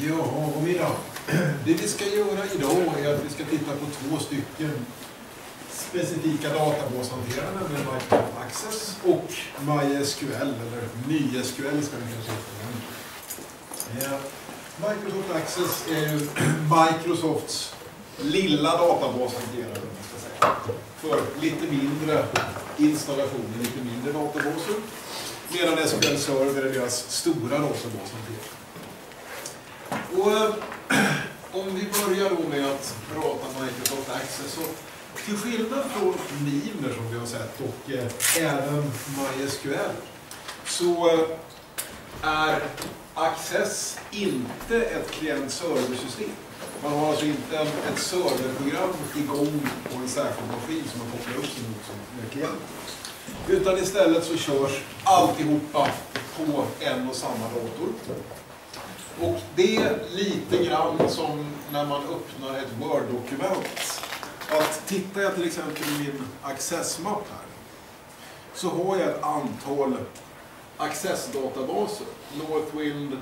Ja, god middag. Det vi ska göra idag är att vi ska titta på två stycken specifika databashanterare, nämligen Microsoft Access och MySQL, eller MySQL ska vi kanske heta. Ja. Eh, Microsoft Access är ju Microsofts lilla databashanterare, om man ska säga. För lite mindre installationer, lite mindre databaser. Medan SQL Server är deras stora databashanterare. Och eh, om vi börjar då med att prata Microsoft Access så till skillnad från Mimer som vi har sett och eh, även MySQL så eh, är Access inte ett klient-serversystem. Man har alltså inte en, ett serverprogram igång på en särskild maskin som man kopplar upp sig mot som med klient. Utan istället så körs alltihopa på en och samma dator. Och det är lite grann som när man öppnar ett Word-dokument. Att tittar jag till exempel i min Access-mapp här så har jag ett antal Access-databaser. Northwind,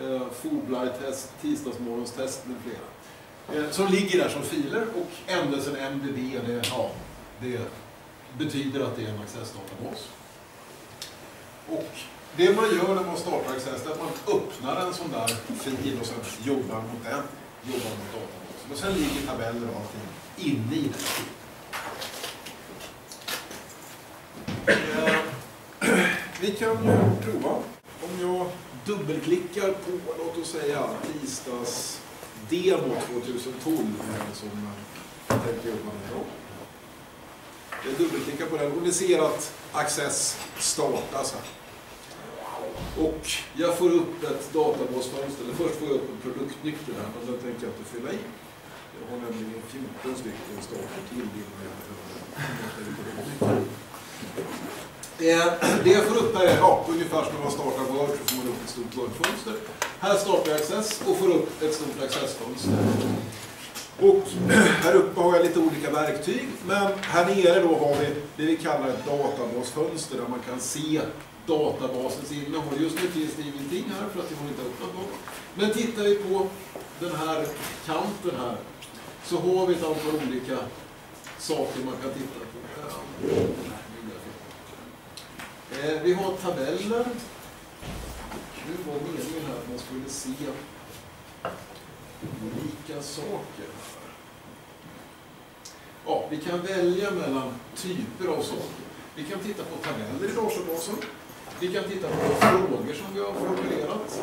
eh, Fulbright-test, Tisdagsmorgonstest med flera. Eh, som ligger där som filer och ändelsen MDB det, ja, det betyder att det är en Access-databas. Och det man gör när man startar Access är att man öppnar en sån där fil och sen jobbar mot den, jobbar mot databasen. Och sen ligger tabeller och allting inne i den. Eh, vi kan prova. Om jag dubbelklickar på, låt oss säga, tisdags demo 2012 eh, som jag tänkte jobba med idag. Jag dubbelklickar på den och ni ser att Access startas här. Och jag får upp ett databasfönster, eller först får jag upp en produktnyckel här, men den tänker jag inte fylla i. Jag har nämligen 14 stycken starter till innan jag behöver det jag får upp här är ja, ungefär som när man startar Word så får man upp ett stort Word-fönster. Här startar jag Access och får upp ett stort Access-fönster. Och här uppe har jag lite olika verktyg, men här nere då har vi det vi kallar ett databasfönster där man kan se databasens innehåll. Just nu finns det ingenting här för att vi har inte öppnat något. Men tittar vi på den här kanten här så har vi ett antal olika saker man kan titta på. Eh, vi har tabeller. Nu var meningen här att man skulle se olika saker. Ja, vi kan välja mellan typer av saker. Vi kan titta på tabeller i databasen. Vi kan titta på frågor som vi har formulerat.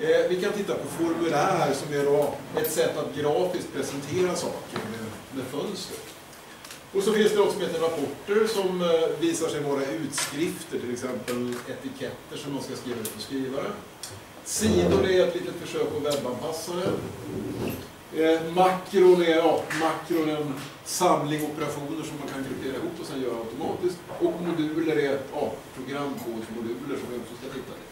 Eh, vi kan titta på formulär som är då ett sätt att grafiskt presentera saker med, med fönster. Och så finns det något som heter rapporter som eh, visar sig vara utskrifter, till exempel etiketter som man ska skriva ut på skrivare. Sidor är ett litet försök att webbanpassa det. Eh, makron är, ja, makron är en samling operationer som man kan gruppera ihop och sen göra automatiskt. Och moduler är ja, programkodsmoduler som vi också ska titta på.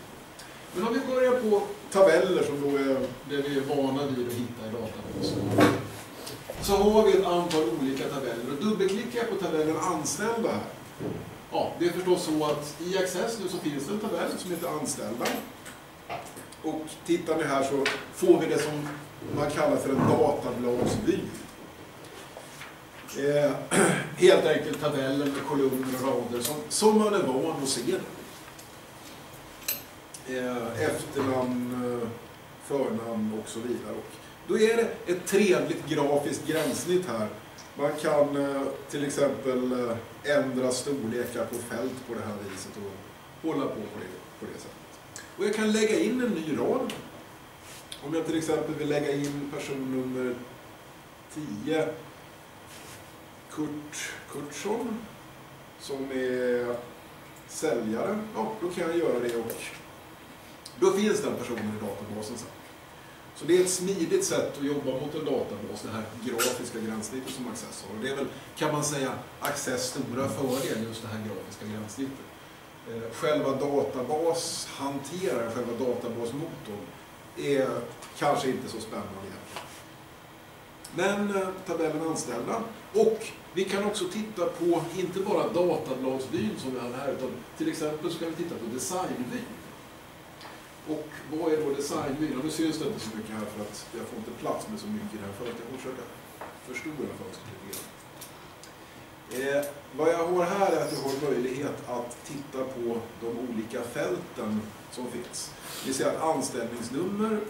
Men om vi börjar på tabeller som då är det vi är vana vid att hitta i databasen. Så har vi ett antal olika tabeller och dubbelklickar jag på tabellen anställda här. Ja, det är förstås så att i Access nu så finns det en tabell som heter anställda. Och tittar ni här så får vi det som man kallar för en databladsvy. Eh, helt enkelt tabeller med kolumner och rader som, som man är van att se. Eh, efternamn, eh, förnamn och så vidare. Och då är det ett trevligt grafiskt gränssnitt här. Man kan eh, till exempel eh, ändra storlekar på fält på det här viset och hålla på på det, på det sättet. Och jag kan lägga in en ny rad. Om jag till exempel vill lägga in personnummer 10, Kurt Kurtsson, som är säljare, ja, då kan jag göra det och då finns den personen i databasen sen. Så det är ett smidigt sätt att jobba mot en databas, det här grafiska gränssnittet som Access har. Och det är väl, kan man säga, Access stora fördel, just det här grafiska gränssnittet. Eh, själva databashanteraren, själva databasmotorn, är kanske inte så spännande egentligen. Men eh, tabellen anställda. Och vi kan också titta på, inte bara databladsvyn som vi har här, utan till exempel så kan vi titta på designvyn. Och vad är då designvyn? Nu syns det inte så mycket här för att jag får inte plats med så mycket i det här för att jag får försöka förstora fönstret lite grann. Eh, vad jag har här är att jag har möjlighet att titta på de olika fälten som finns. Vi ser att anställningsnummer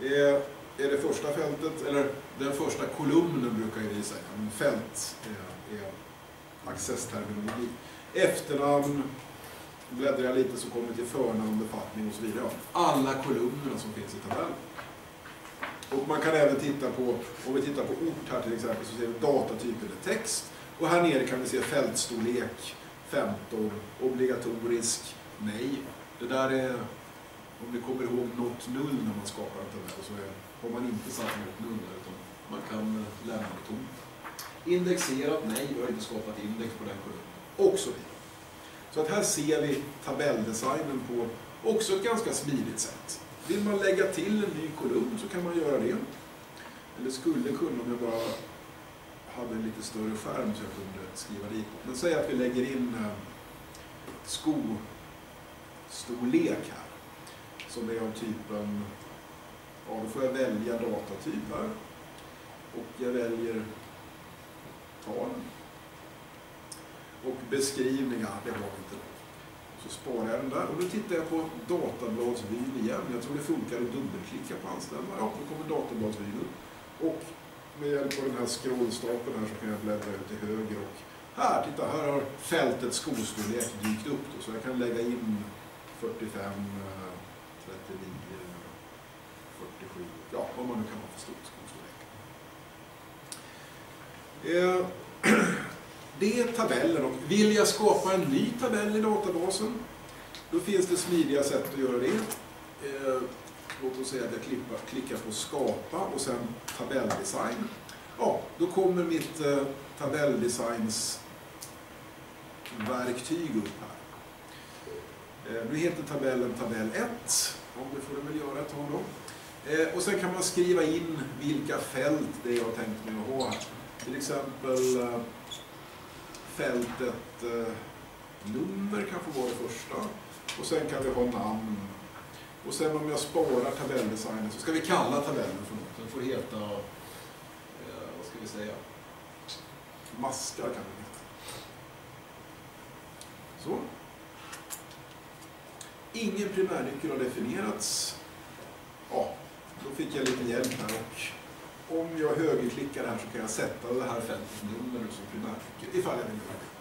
eh, är det första fältet, eller den första kolumnen brukar vi säga. En fält är, är accessterminologi. Efternamn, bläddrar jag lite så kommer vi till förnamn, befattning och så vidare. Alla kolumnerna som finns i tabellen. Och man kan även titta på, om vi tittar på ort här till exempel, så ser vi datatyp eller text. Och här nere kan vi se fältstorlek 15, obligatorisk, nej. Det där är, om ni kommer ihåg något null när man skapar en tabell, så är, har man inte satt något null där, utan man kan eh, lämna det tomt. Indexerat, nej, vi har inte skapat index på den kolumnen. Och så vidare. Så att här ser vi tabelldesignen på också ett ganska smidigt sätt. Vill man lägga till en ny kolumn så kan man göra det. Eller skulle kunna om jag bara hade en lite större skärm så jag kunde skriva dit. Men säg att vi lägger in eh, skostorlek här. Som är av typen, ja då får jag välja datatyp här. Och jag väljer talen. Och beskrivningar, det har vi inte. Så sparar jag den där och nu tittar jag på databladsvyn igen. Jag tror det funkar att dubbelklicka på anställda. Ja, då kommer databladsvyn upp. Och med hjälp av den här scrollstapeln här så kan jag bläddra ut till höger och här, titta, här har fältet skostorlek dykt upp då, så jag kan lägga in 45, 39, 47, ja vad man nu kan ha för stor skostorlek. Eh, det är tabellen och vill jag skapa en ny tabell i databasen då finns det smidiga sätt att göra det. Eh, låt oss säga att jag klippar, klickar på skapa och sen tabelldesign. Ja, då kommer mitt eh, tabelldesigns verktyg upp här. Eh, nu heter tabellen tabell 1, och det får den väl göra ett tag då. Eh, och sen kan man skriva in vilka fält det är jag tänkt mig att ha här. Till exempel eh, fältet eh, nummer kan få vara det första. Och sen kan vi ha namn och sen om jag sparar tabelldesignen så ska vi kalla tabellen för något. Den får heta, eh, vad ska vi säga, maskar kan den heta. Så. Ingen primärnyckel har definierats. Ja, då fick jag lite hjälp här och om jag högerklickar här så kan jag sätta det här fältet nummer som primärnyckel ifall jag vill göra det.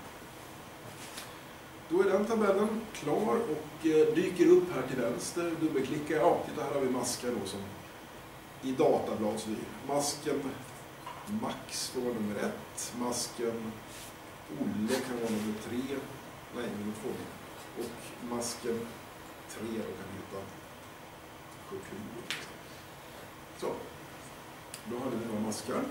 Då är den tabellen klar och eh, dyker upp här till vänster. Dubbelklickar jag. Ja, titta här har vi maskar då som i databladsvy. Masken Max får vara nummer ett. Masken Olle kan vara nummer tre. Nej, nummer två. Och masken tre då kan heta Kurt Så. Då hade vi några maskar.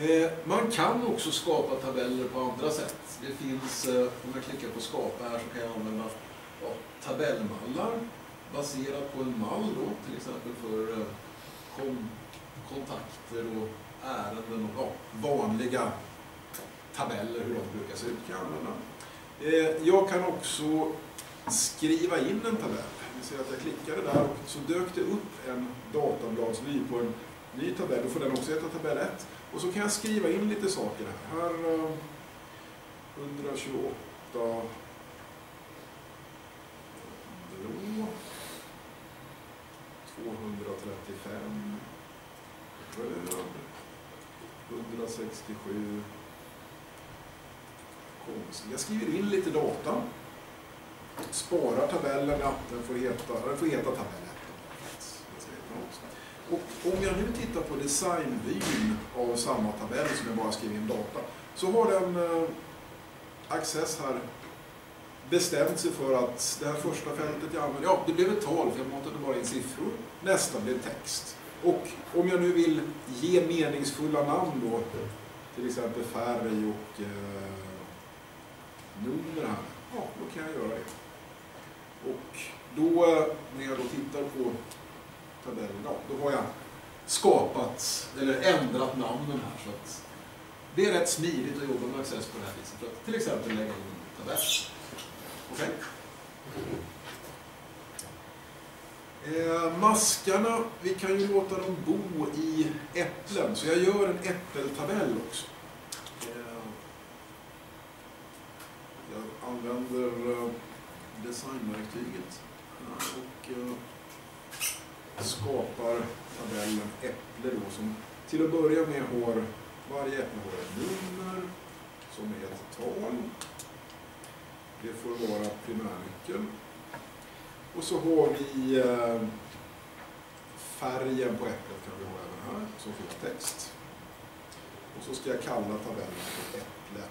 Eh, man kan också skapa tabeller på andra sätt. Det finns, eh, om jag klickar på skapa här så kan jag använda ja, tabellmallar baserat på en mall då, till exempel för eh, kom, kontakter och ärenden och ja, vanliga tabeller, hur de brukar se ut, kan jag använda. Jag kan också skriva in en tabell. Ni ser att jag klickade där och så dök det upp en databladsvy på en ny tabell. Då får den också heta tabell 1. Och så kan jag skriva in lite saker här. 128 blå. 235 röd. 167 Konstigt. Jag skriver in lite data. Sparar tabellen, ja, den får heta, den får heta tabellen. Och om jag nu tittar på designvyn av samma tabell som jag bara skriver in data, så har den eh, Access här bestämt sig för att det här första fältet jag använder, ja det blev ett tal för jag matade bara in siffror. Nästa blev text. Och om jag nu vill ge meningsfulla namn då, till exempel färg och eh, nummer här, ja då kan jag göra det. Och då, eh, när jag då tittar på tabellen. idag. då har jag skapat, eller ändrat namnen här. Så att det är rätt smidigt att jobba med Access på det här viset. För att till exempel lägga in en tabell. Okej? Okay. maskarna, vi kan ju låta dem bo i äpplen, så jag gör en äppeltabell också. Eh, jag använder eh, designverktyget och eh, skapar tabellen äpple då som till att börja med har varje äpple har ett nummer som är ett tal. Det får vara primärnyckeln. Och så har vi eh, färgen på äpplet kan vi ha även här, som får text. Och så ska jag kalla tabellen för äpple.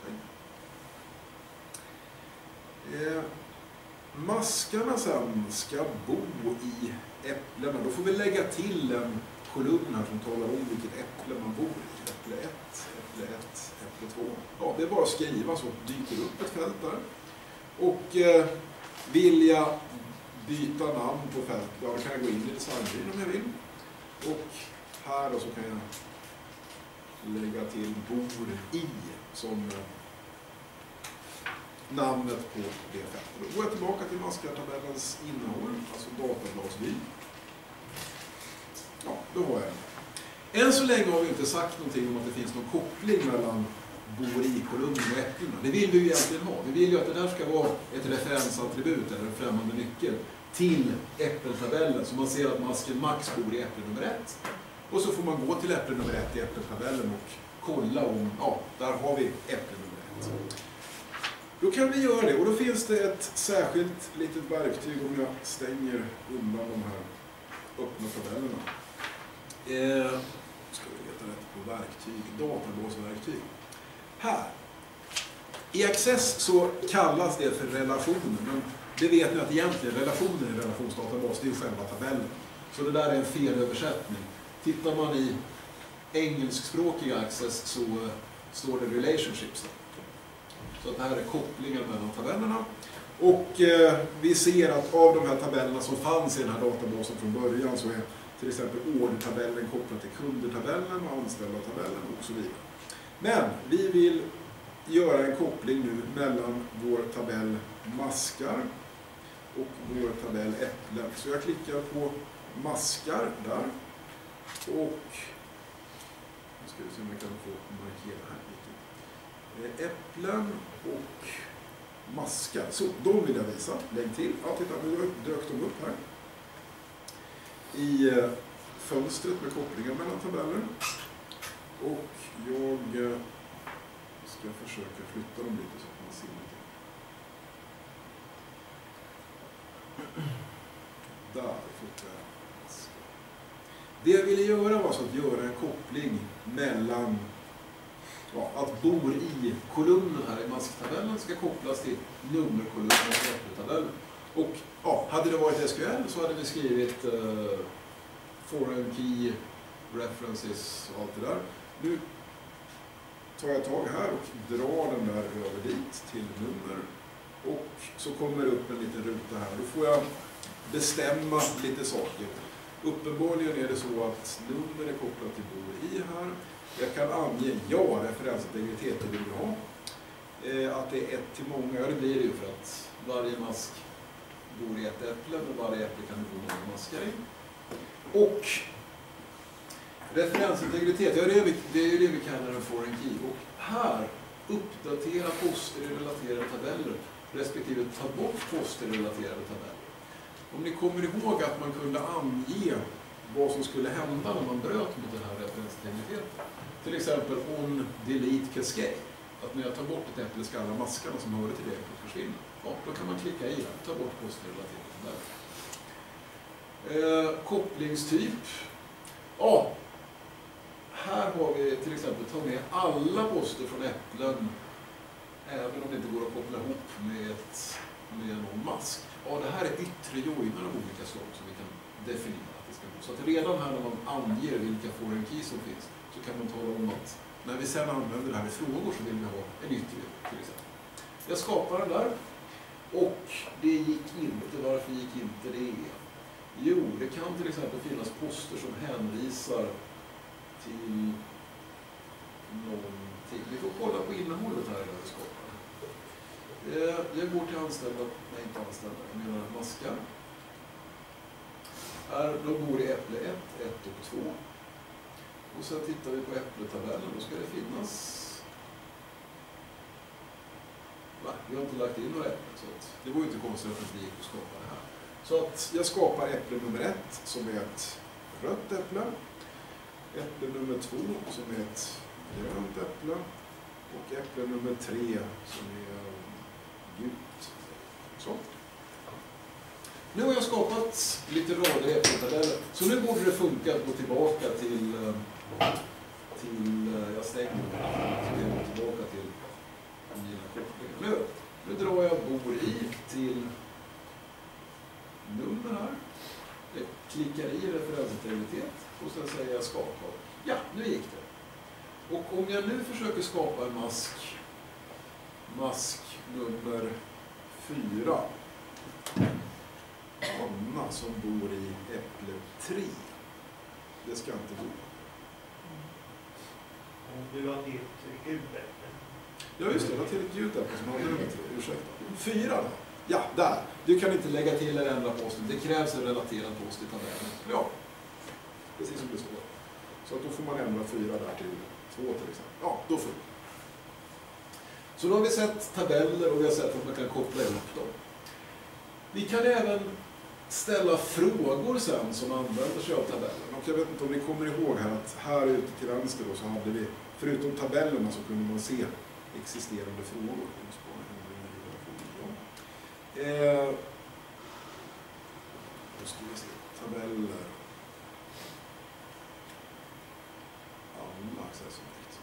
Okay. Eh, maskarna sen ska bo i äpplena. Då får vi lägga till en kolumn här som talar om vilket äpple man bor i. Äpple 1, äpple 1, äpple 2. Ja, det är bara att skriva så dyker upp ett fält där. Och eh, vill jag byta namn på fältet, ja, då kan jag gå in i designbyn om jag vill. Och här då så kan jag lägga till bor i som eh, namnet på det fältet. Då går jag tillbaka till maskartabellens innehåll, alltså databladsvy. Ja, då har jag den. Än så länge har vi inte sagt någonting om att det finns någon koppling mellan bor och äpplena. Det vill vi ju egentligen ha. Vi vill ju att det där ska vara ett referensattribut eller en främmande nyckel till äppeltabellen så man ser att masken max bor i äpple nummer ett. Och så får man gå till äpple nummer ett i äppeltabellen och kolla om, ja, där har vi äpple nummer ett. Då kan vi göra det och då finns det ett särskilt litet verktyg om jag stänger undan de här öppna tabellerna. Eh, ska vi leta rätt på verktyg, databasverktyg. Här. I Access så kallas det för relationer, men det vet ni att egentligen relationer i relationsdatabas, det är själva tabellen. Så det där är en felöversättning. Tittar man i engelskspråkiga Access så eh, står det relationships. där. Så att det här är kopplingen mellan tabellerna. Och eh, vi ser att av de här tabellerna som fanns i den här databasen från början så är till exempel ordertabellen kopplad till kundertabellen och anställda-tabellen och så vidare. Men vi vill göra en koppling nu mellan vår tabell maskar och vår tabell äpplen. Så jag klickar på maskar där och nu ska vi se om jag kan få markera här Eh, äpplen och maskar. Så de vill jag visa. Lägg till. Ja, titta nu dök de upp här. I eh, fönstret med kopplingar mellan tabeller. Och jag eh, ska försöka flytta dem lite så att man ser lite. Där flyttade jag. Det jag ville göra var så att göra en koppling mellan ja, att bor i-kolumnen här i masktabellen ska kopplas till nummerkolumnen i äppeltabellen. Och ja, hade det varit SQL så hade vi skrivit eh, foreign key references och allt det där. Nu tar jag tag här och drar den där över dit till nummer. Och så kommer det upp en liten ruta här. Då får jag bestämma lite saker. Uppenbarligen är det så att nummer är kopplat till bor i här. Jag kan ange, ja, referensintegritet det vill vi ha. Eh, att det är ett till många, ja det blir det ju för att varje mask bor i ett äpple, men varje äpple kan det bo många maskar i. Och referensintegritet, ja det är, det är det vi kallar en foreign key. Och här, uppdatera poster i relaterade tabeller, respektive ta bort poster i relaterade tabeller. Om ni kommer ihåg att man kunde ange vad som skulle hända om man bröt mot den här referensintegriteten. Till exempel on delete cascade. Att när jag tar bort ett äpple ska alla maskarna som hörde till det äpplet försvinna. Ja, då kan man klicka i ta bort postrelaterat där. Eh, kopplingstyp. Ja, här har vi till exempel ta med alla poster från äpplen även om det inte går att koppla ihop med, ett, med någon mask. Ja, det här är yttre joiner av olika slag som vi kan definiera. Så att redan här när man anger vilka foreign keys som finns så kan man tala om att när vi sedan använder det här i frågor så vill vi ha en yttre till exempel. Jag skapar den där och det gick inte. Varför gick inte det? Jo, det kan till exempel finnas poster som hänvisar till någonting. Vi får kolla på innehållet här innan vi skapar. Eh, jag går till anställda, nej inte anställda, jag menar maskar. Här, då bor i äpple 1, 1 och 2. Och sen tittar vi på äppletabellen, då ska det finnas... Va? Vi har inte lagt in några äpplen, så att det vore ju inte konstigt att det gick att skapa det här. Så att jag skapar äpple nummer 1 som är ett rött äpple. Äpple nummer 2 som är ett grönt äpple. Och äpple nummer 3 som är gult. Så. Nu har jag skapat lite rader i tabellen. Så nu borde det funka att gå tillbaka till, eh, till eh, jag stänger den, Så jag tillbaka till mina kopplingar. Nu, nu drar jag bor i till nummer här. Jag klickar i referensintegritet och sen säger jag skapa. Ja, nu gick det. Och om jag nu försöker skapa en mask, mask nummer fyra. Anna som bor i äpple 3. Det ska inte gå. Om du har ditt gulbälte. Ja just det, det var till ett gult äpple som hade 3. Ursäkta. Fyra då? Ja, där. Du kan inte lägga till eller ändra posten. Det krävs en relaterad post i tabellen. Ja, precis som det står. Så att då får man ändra fyra där till två till exempel. Ja, då får Så då har vi sett tabeller och vi har sett att man kan koppla ihop dem. Vi kan även ställa frågor sen som använder sig av tabellen. Och jag vet inte om ni kommer ihåg här att här ute till vänster då så hade vi, förutom tabellerna så kunde man se existerande frågor. Eh, då ska vi se, tabeller. Alla accessobjekt.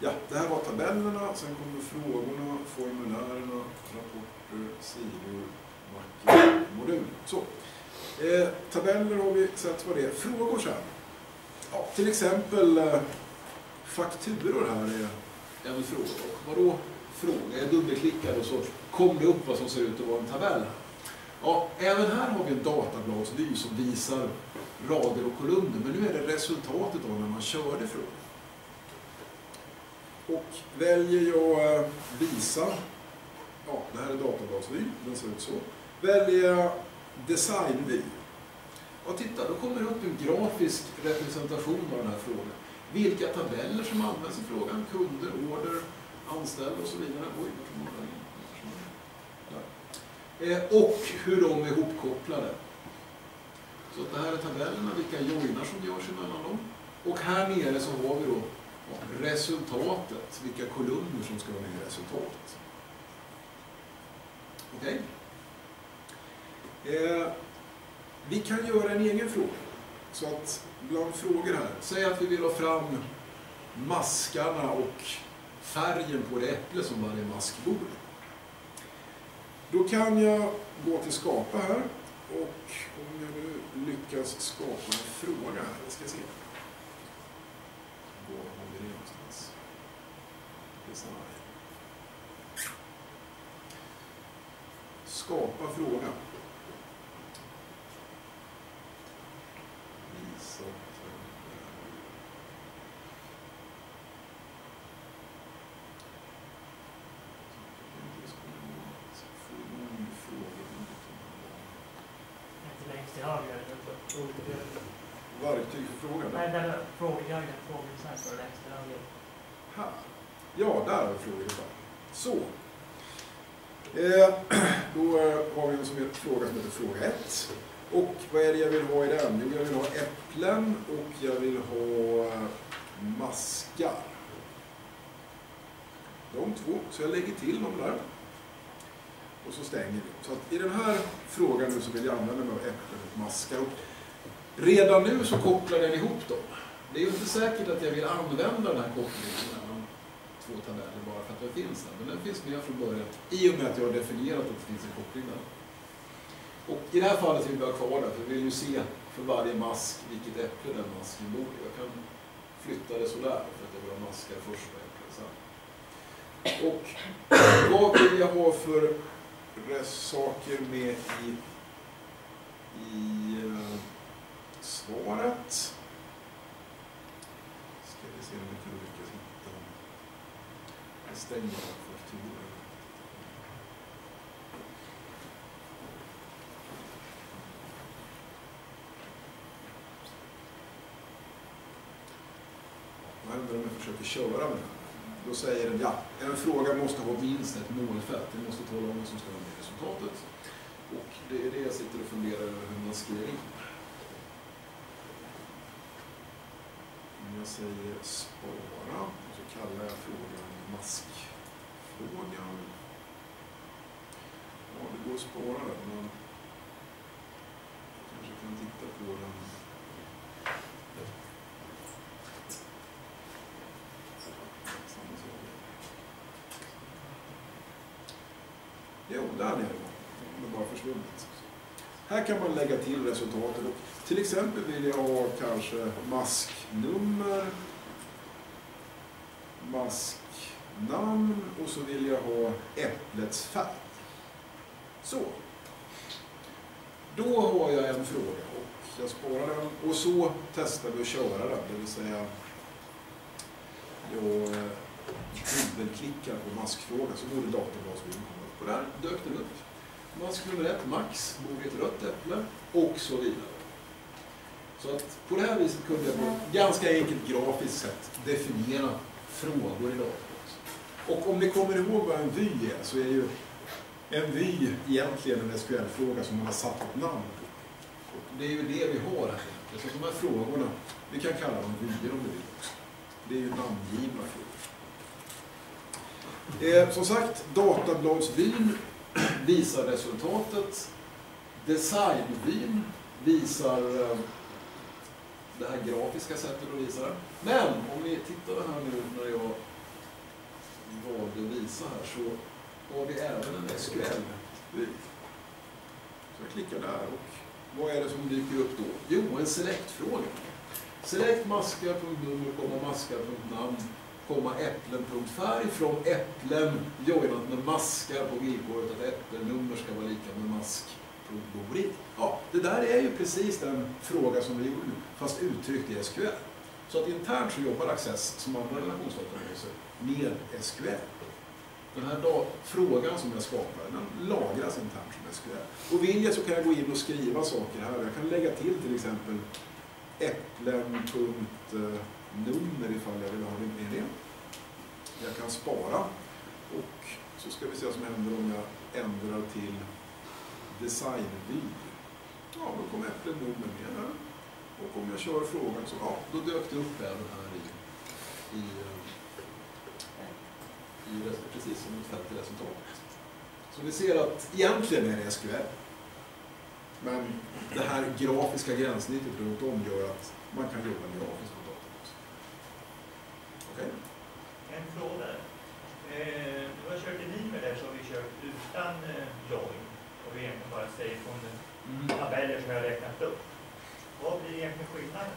Ja, det här var tabellerna, sen kommer frågorna, formulärerna, rapporter, sidor, modul. Så. Eh, tabeller har vi sett vad det är. Frågor sen. Ja, till exempel eh, fakturor här är en fråga. Vadå fråga? Jag dubbelklickar och så kom det upp vad som ser ut att vara en tabell. Ja, även här har vi en databladsvy som visar rader och kolumner, men nu är det resultatet av när man körde frågan. Och väljer jag eh, visa, ja det här är databladsvy, den ser ut så. Väljer jag designvy, ja titta då kommer det upp en grafisk representation av den här frågan. Vilka tabeller som används i frågan, kunder, order, anställda och så vidare. Oj, eh, och hur de är ihopkopplade. Så det här är tabellerna, vilka joinar som görs emellan dem. Och här nere så har vi då resultatet, vilka kolumner som ska vara med i resultatet. Okej? Okay? Eh, vi kan göra en egen fråga. Så att bland frågor här, säg att vi vill ha fram maskarna och färgen på det äpple som varje mask bor i. Då kan jag gå till skapa här och om jag nu lyckas skapa en fråga här, jag ska se. Var har vi det någonstans? Design. Skapa fråga. Verktyg för frågan. Nej, den är längst till höger. Här. Ja, där har vi. Så. Eh, då eh, har vi en som heter fråga som heter fråga 1. Och vad är det jag vill ha i den? Jo, jag vill ha äpplen och jag vill ha maskar. De två, så jag lägger till dem där. Och så stänger vi. Så att i den här frågan nu så vill jag använda mig av äpplen och maskar. Och redan nu så kopplar den ihop dem. Det är ju inte säkert att jag vill använda den här kopplingen mellan två tabeller bara för att den finns där. Men den finns med från början i och med att jag har definierat att det finns en koppling där. Och i det här fallet vill vi ha kvar den, för vi vill ju se för varje mask vilket äpple den masken bor i. Jag kan flytta det sådär för att jag vill ha maskar först och äpplen sen. Och vad vill jag ha för saker med i, i eh, svaret? Ska vi se om vi kan lyckas hitta Jag stänger fakturan. Försöker köra med. Då säger den, ja, en fråga måste ha minst ett målfält. Den måste tala om vad som ska vara med i resultatet. Och det är det jag sitter och funderar över hur man skriver in. Om jag säger spara, och så kallar jag frågan maskfrågan. Ja, det går att spara den, men jag kanske kan titta på den. Samma sak. Jo, där nere har bara försvunnit. Här kan man lägga till resultatet. Till exempel vill jag ha kanske masknummer, masknamn och så vill jag ha äpplets färg. Så. Då har jag en fråga och jag sparar den och så testar vi att köra den. Det vill säga jag dubbelklickar på maskfrågan så går det komma upp. Och där dök den upp. Mask nummer ett, Max, bor i ett rött äpple och så vidare. Så att på det här viset kunde jag på ett ganska enkelt grafiskt sätt definiera frågor i databas. Och om ni kommer ihåg vad en vy är så är ju en vy egentligen en SQL-fråga som man har satt ett namn på. Och det är ju det vi har här. Så de här frågorna, vi kan kalla dem vyer om vi vill också. Det är ju namngivna frågor. Eh, som sagt, databladsvyn visar resultatet. Designvyn visar eh, det här grafiska sättet att visa det. Men om ni tittar här nu när jag valde att visa här så har vi även en SQL-vy. Så jag klickar där och vad är det som dyker upp då? Jo, en select-fråga. Select maskar.nummer, komma maskar.namn, komma äpplen.färg från äpplen joinat med maskar på villkoret att äppelnummer ska vara lika med mask. Ja, det där är ju precis den fråga som vi gjorde nu, fast uttryckt i SQL. Så att internt så jobbar Access som andra relationsdatabaser med SQL. Den här dag, frågan som jag skapar, den lagras internt som SQL. Och vill jag så kan jag gå in och skriva saker här. Jag kan lägga till till exempel nummer ifall jag vill ha det med det. Jag kan spara och så ska vi se vad som händer om jag ändrar till Designvy. Ja, då kommer äpplen.nummer med här. Och om jag kör frågan så, ja, då dök det upp även här i, i, eh, i precis som ett fält i resultatet. Så vi ser att egentligen är det SQL. Men det här grafiska gränssnittet runt om gör att man kan jobba grafiskt på datorn också. Okej? En fråga. Eh, du har kört i Nimer där har vi kört utan eh, join. Och vi egentligen bara säger från de tabeller som jag räknat upp. Vad blir egentligen skillnaden?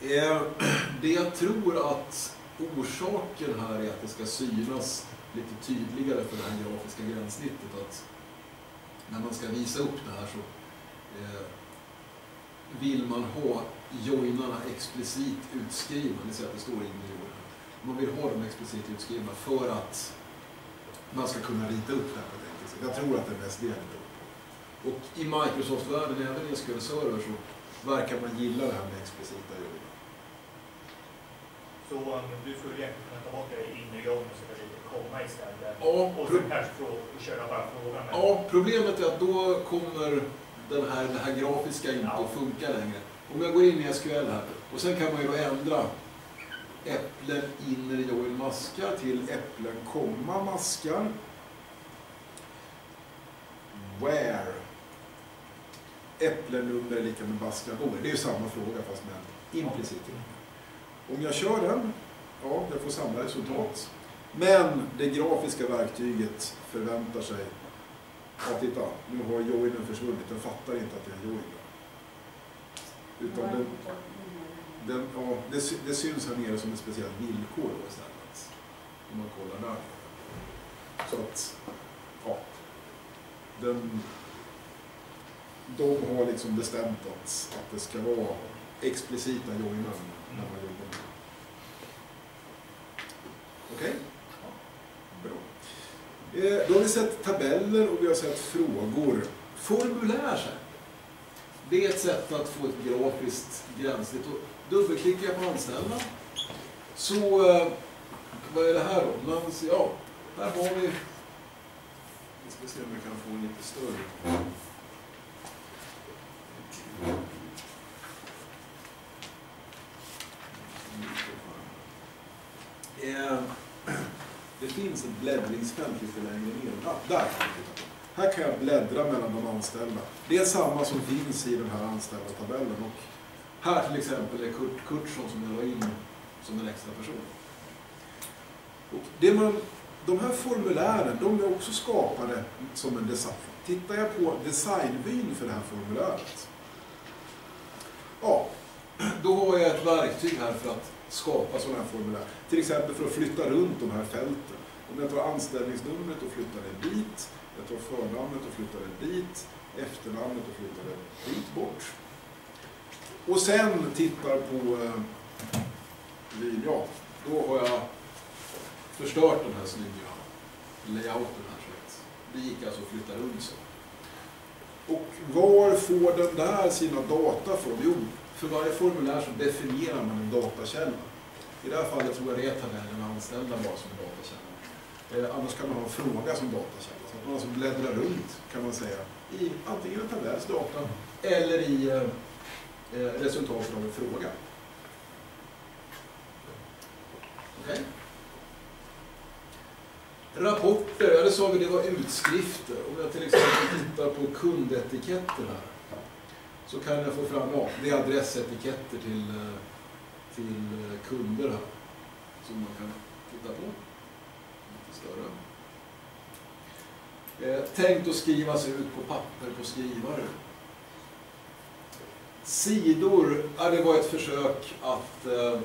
Eh, det jag tror att orsaken här är att det ska synas lite tydligare för det här grafiska gränssnittet att när man ska visa upp det här så eh, vill man ha joinarna explicit utskrivna, det vill säga att det står in i. Man vill ha dem explicit utskrivna för att man ska kunna rita upp det här på ett enkelt sätt. Jag tror att det är mest det det beror på. Och i Microsoft-världen, även i SQL Server, så verkar man gilla det här med explicita joiner. Så um, du skulle egentligen kunna ta bort det inre join och sätta dit komma istället. Ja, Och sen kanske få köra bara frågan. men- Ja, problemet är att då kommer den här, det här grafiska inte Ja. att funka längre. Om jag går in i SQL här och sen kan man ju då ändra äpplen inner join maskar till äpplen komma maskar. Where äpplenummer är lika med baskarbor. Det är ju samma fråga fast med implicit. Om jag kör den, ja, jag får samma resultat. Men det grafiska verktyget förväntar sig Ja, titta, nu har joinen försvunnit. Den fattar inte att det är en join. Utan den, den, ja, det, det syns här nere som ett speciellt villkor då istället. Om man kollar där. Så att, ja. Den, de har liksom bestämt att, att det ska vara explicita joinar. när man jobbar med det. Okej? Bra. Eh, Då har vi sett tabeller och vi har sett frågor. Formulär. Det är ett sätt att få ett grafiskt gränssnitt. Dubbelklickar jag på anställda Så, eh, vad är det här då? Man, ja, här har vi... Vi ska se om jag kan få en lite större. Eh, det finns ett bläddringsfält lite längre ner. Ah, där kan jag titta på. Här kan jag bläddra mellan de anställda. Det är samma som finns i den här anställda tabellen. Och här till exempel är Kurt Kurtsson som jag la in som en extra person. Och det man, de här formulären de är också skapade som en design. Tittar jag på designvyn för det här formuläret. Ja, då har jag ett verktyg här för att skapa sådana här formulär. Till exempel för att flytta runt de här fälten. Om jag tar anställningsnumret och flyttar det dit, jag tar förnamnet och flyttar det dit, efternamnet och flyttar det dit bort. Och sen tittar på eh, ja, då har jag förstört den här snygga layouten här. Så det gick alltså att flytta runt så. Och var får den där sina data från? Jo, för varje formulär så definierar man en datakälla. I det här fallet tror jag det är tabellen anställda bara som datakälla. Eh, annars kan man ha en fråga som datakälla. Så att man alltså bläddrar runt, kan man säga, i antingen en tabells data eller i eh Eh, resultatet av en fråga. Okay. Rapporter, ja det sa vi, det var utskrifter. Om jag till exempel tittar på kundetiketter här så kan jag få fram, ja, det är adressetiketter till, eh, till eh, kunder här som man kan titta på. Lite större. Eh, tänkt att skrivas ut på papper på skrivare. Sidor, ja, det var ett försök att eh,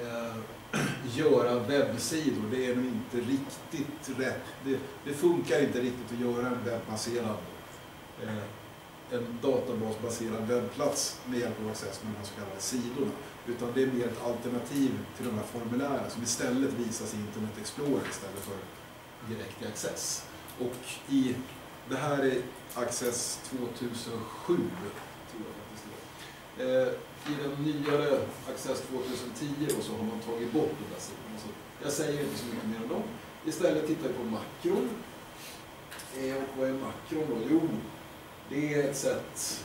eh, göra webbsidor. Det är nog inte riktigt rätt. Det, det, funkar inte riktigt att göra en webbaserad eh, en databasbaserad webbplats med hjälp av Access med de så kallade sidorna. Utan det är mer ett alternativ till de här formulären som istället visas i Internet Explorer istället för direkt i Access. Och i, det här är Access 2007, tror jag faktiskt det eh, I den nyare Access 2010 och så har man tagit bort den där sidan. Så jag säger inte så mycket mer om dem. Istället tittar vi på makron. Eh, och vad är makron då? Jo, det är ett sätt,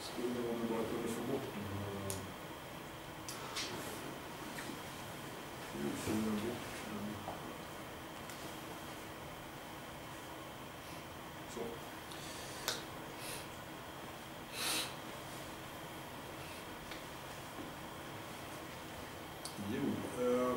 skulle det vara bara kunde få bort den här... Hur får man bort den? Så. Jo, eh,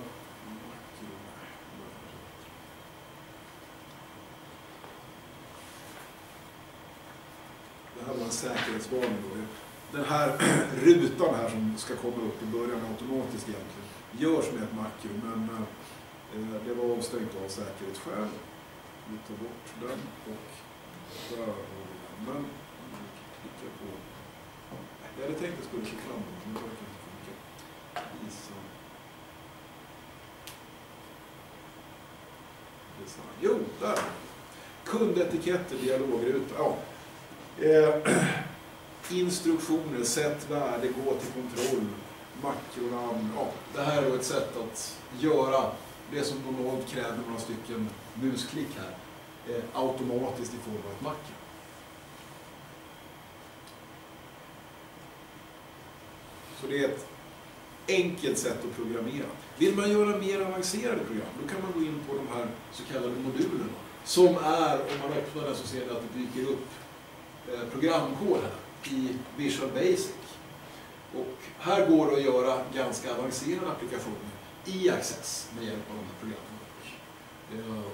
det här var en säkerhetsvarning. Den här rutan här som ska komma upp i början automatiskt egentligen görs med ett makro men eh, det var avstängt av säkerhetsskäl. Vi tar bort den och där har vi den. Men klicka på... Jag hade tänkt att jag skulle se framåt men det verkar inte funka. Visa. Design. Jo, där! Kundetiketter, dialogruta. Ja, Eh, instruktioner, sätt värde, gå till kontroll, makronamn. Ja, det här är ett sätt att göra det som normalt kräver några stycken musklick här eh, automatiskt i form av ett makro. Så det är ett enkelt sätt att programmera. Vill man göra mer avancerade program, då kan man gå in på de här så kallade modulerna. Som är, om man öppnar den så ser ni att det dyker upp Eh, programkod här i Visual Basic. Och här går det att göra ganska avancerade applikationer i Access med hjälp av de här programmen. Eh,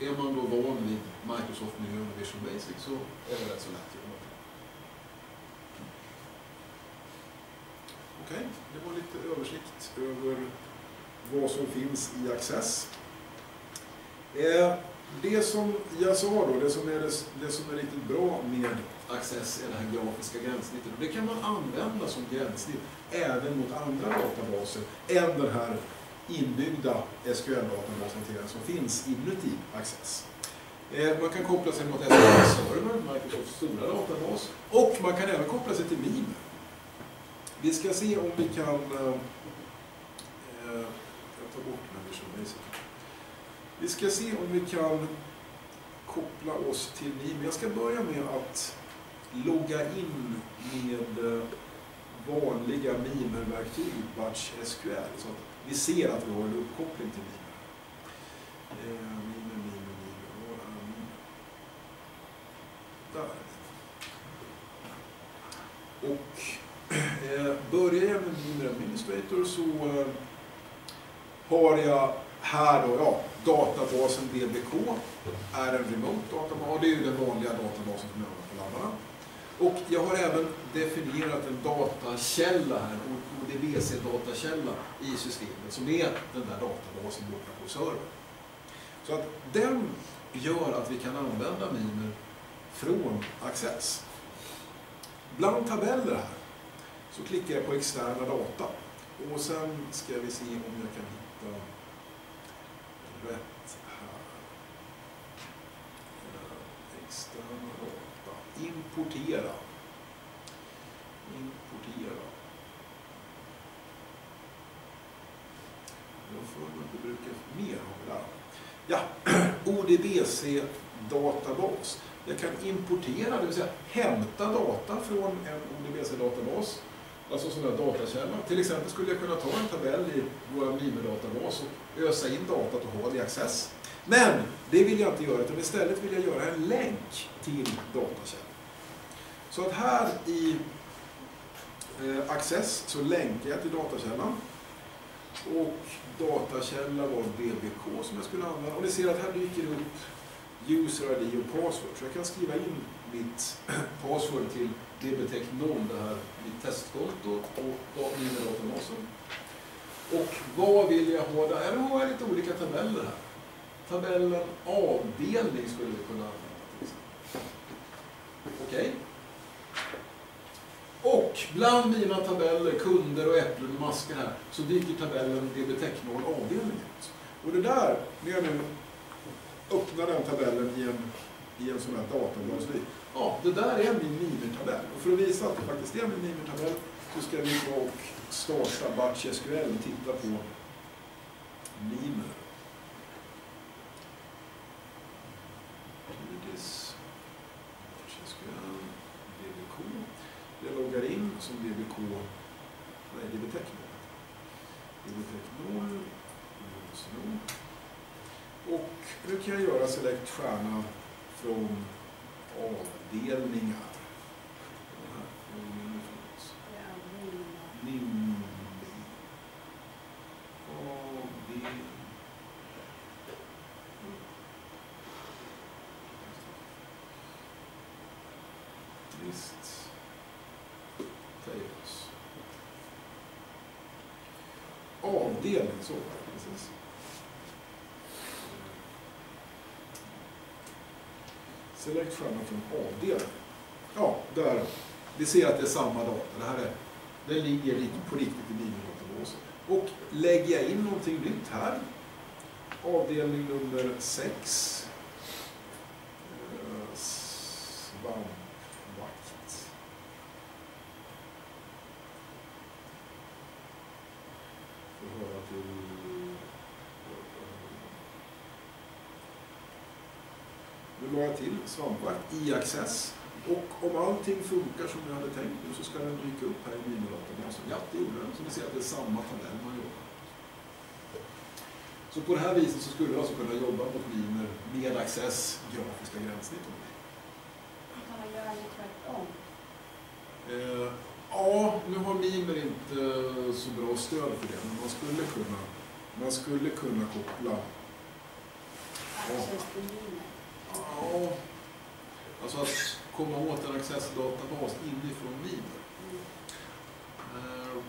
är man då van vid Microsoft-miljön och Visual Basic så är det rätt så lätt att göra. Okej, okay, det var lite översikt över vad som finns i Access. Eh, det som jag sa då, det som är, det, det som är riktigt bra med Access är det här grafiska gränssnittet. Och det kan man använda som gränssnitt även mot andra databaser än den här inbyggda SQL-databashanteraren som finns inuti Access. Eh, man kan koppla sig mot SQL Server, Microsofts stora databas, och man kan även koppla sig till Mime. Vi ska se om vi kan... Eh, eh, jag tar bort den här Visual vi ska se om vi kan koppla oss till Mime. Jag ska börja med att logga in med vanliga Mimer-verktyg, Batch SQL, så att vi ser att vi har en uppkoppling till Mimer. Eh, Mimer, Mimer, Mimer, var är Mimer? Där. Och eh, börjar jag med Mimer Administrator så eh, har jag här då, ja, databasen DBK är en remote databas. Det är ju den vanliga databasen som jag har på labbarna. Och jag har även definierat en datakälla här, en ODBC-datakälla i systemet som är den där databasen borta på servern. Så att den gör att vi kan använda Mimer från Access. Bland tabeller här så klickar jag på externa data och sen ska vi se om jag kan hitta rätt här. Extern Externa data. Importera. Importera. Jag får mig att det brukar mer ha det där. Ja, ODBC databas. Jag kan importera, det vill säga hämta data från en ODBC-databas. Alltså sådana här datakällor. Till exempel skulle jag kunna ta en tabell i vår Mimer-databas och ösa in datat och ha det i Access. Men det vill jag inte göra, utan istället vill jag göra en länk till datakällan. Så att här i eh, Access så länkar jag till datakällan. Och datakälla var BBK som jag skulle använda. Och ni ser att här dyker det upp user ID och password. Så jag kan skriva in mitt password till DB-Teknom, det här mitt testkonto och Mimer-databasen. Och vad vill jag ha där? Jag har jag lite olika tabeller här. Tabellen avdelning skulle vi kunna använda till exempel. Okej? Och bland mina tabeller, kunder och äpplen och maskar här, så dyker tabellen DB-teknol avdelning ut. Och det där, när jag nu öppnar den tabellen i en, i en sån här databas, ja, det där är min Mimer-tabell. Och för att visa att det faktiskt är min Mimer-tabell så ska vi gå och starta Batch SQL och titta på Mimer. DBK. Jag loggar in som DBK, vad DBTech 0. DBTech 0. Och nu kan jag göra select stjärna från avdelningar. Den här avdelningen finns. Nim... Avdelning. List. Tables. Avdelning, så var det precis. Select stjärnan från AD. Ja, där. Vi ser att det är samma data. Det här är, det ligger på riktigt i Bibeldatabåsen. Och lägger jag in någonting nytt här, avdelning nummer 6, eh, svampvakt. Får höra till... Jag till svampvakt i Access. Och om allting funkar som jag hade tänkt nu så ska den dyka upp här i Bibeldatabåsen. Ja, det gjorde den. Så ni ser att det är samma tabell man jobbar. Så på det här viset så skulle jag alltså kunna jobba mot Mimer med Access grafiska gränssnitt. om det. Kan man göra det tvärtom? Eh, ja, nu har Mimer inte så bra stöd för det, men man skulle kunna, man skulle kunna koppla. Access till. Ja, alltså att komma åt en accessdatabas inifrån Mimer. Ehm,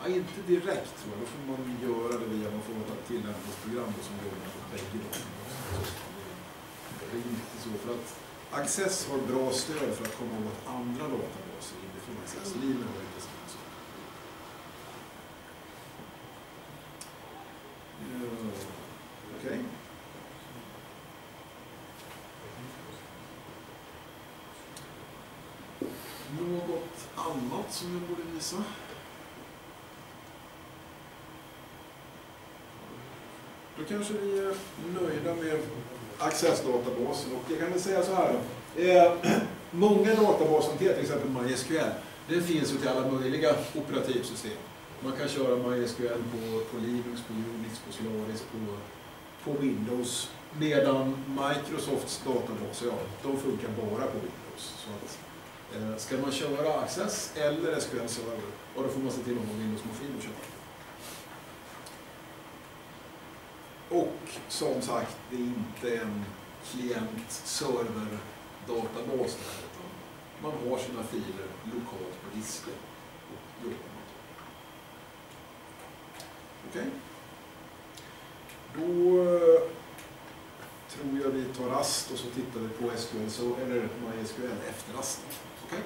ja, inte direkt tror jag, då får man göra det via någon form av tillämpningsprogram som jobbar på bägge databaserna. Det är inte så, för att Access har bra stöd för att komma åt andra databaser inifrån Access. Mimer har inte samma sak. Ja, Okej. Något annat som jag borde visa. Då kanske vi är nöjda med accessdatabasen Och jag kan väl säga så här. Eh, många databaser, till exempel MySQL, det finns ju till alla möjliga operativsystem. Man kan köra MySQL på, på Linux, på Unix, på Solaris, på, på Windows. Medan Microsofts databaser, ja, de funkar bara på Windows. Så att, Eh, ska man köra Access eller SQL Server, och då får man se till att ha Windows-maskin att köra. Och som sagt, det är inte en klient-server-databas där, utan man har sina filer lokalt på disken och jobbar med dem. Okej? Då eh, tror jag vi tar rast och så tittar vi på SQL, eller MySQL efter rasten. Okay?